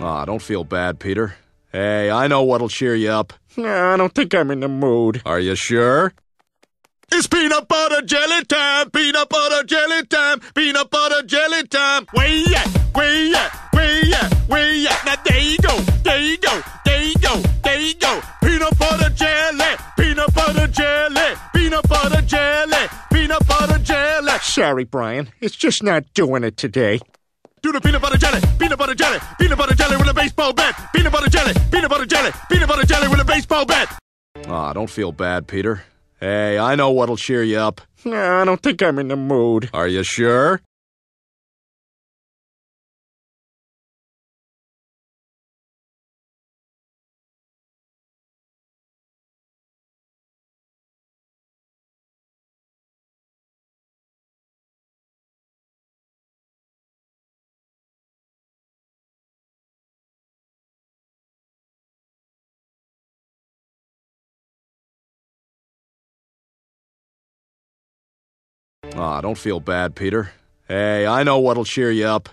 Aw, don't feel bad, Peter. Hey, I know what'll cheer you up. Nah, I don't think I'm in the mood. Are you sure? It's peanut butter jelly time, peanut butter jelly time, peanut butter jelly time. Where you at? Where you at? Where you at? Where you at? Now there you go, there you go, there you go, there you go. Peanut butter jelly, peanut butter jelly, peanut butter jelly, peanut butter jelly. Sorry, Brian, it's just not doing it today. Do the peanut butter jelly, peanut butter jelly, peanut butter jelly with a baseball bat, peanut butter jelly, peanut butter jelly, peanut butter jelly with a baseball bat. Aw, don't feel bad, Peter. Hey, I know what'll cheer you up. Nah, I don't think I'm in the mood. Are you sure? Aw, don't feel bad, Peter. Hey, I know what'll cheer you up.